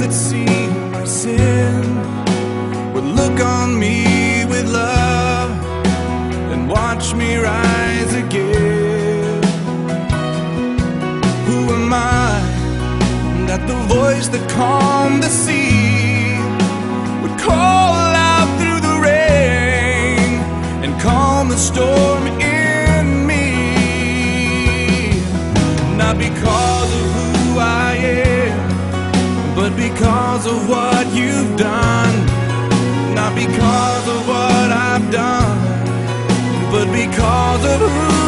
That see my sin would look on me with love and watch me rise again? Who am I that the voice that calmed the sea would call but because of what you've done. Not because of what I've done, but because of who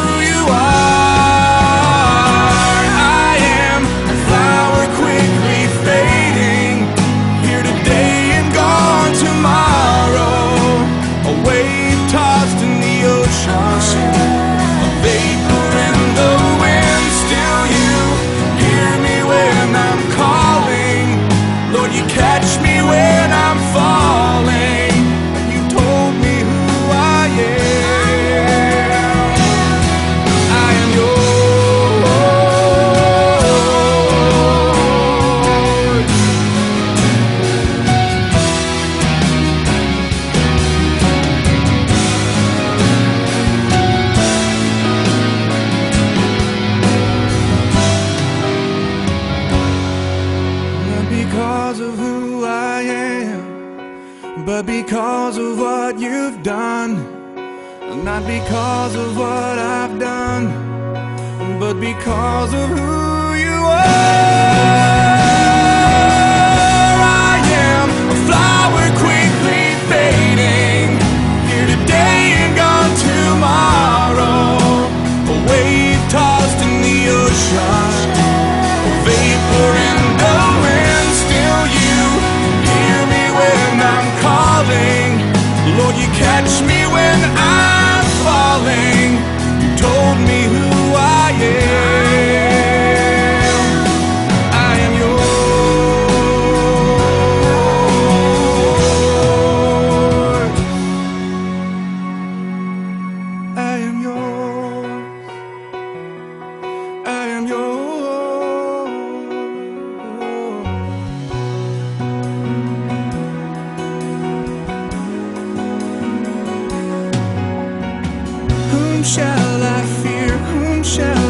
but because of what you've done. Not because of what I've done, but because of who. catch me when I shall I fear? Whom shall